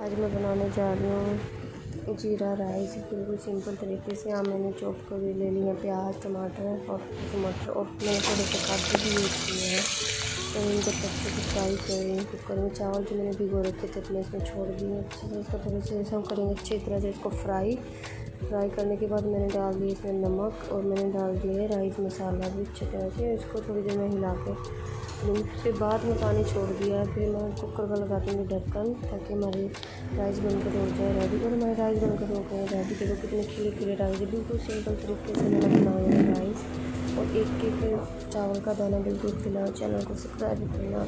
आज मैं बनाने जा रही हूँ जीरा राइस। बिल्कुल सिंपल तरीके से। यहाँ मैंने चॉप कर भी ले लिया है प्याज, टमाटर और टमाटर और मैंने थोड़े से काटे भी यूज़ किए हैं। तो इनको अच्छे से फ्राई कर रही हूँ कुकर में चावल जो मैंने भिगो रखे थे, अपने इसमें छोड़ दिए। अच्छे से इसको थोड़े से हम करेंगे अच्छी तरह से इसको फ्राई। फ्राई करने के बाद मैंने डाल दिए इसमें नमक और मैंने डाल दिया राइस मसाला भी अच्छी तरह से। इसको थोड़ी देर में हिला के उसके बाद में पानी छोड़ दिया फिर मैं कुकर का लगा दूँगी ढक्कन ताकि हमारी राइस बनकर हो जाए रेडी। और हमारे राइस बनकर हो गए रेडी। देखो कितने खिले खिले राइस बिल्कुल सिंपल तरीके से मैंने बनाया। एक एक चावल का दाना बिल्कुल खिला चैनल को सब्सक्राइब करना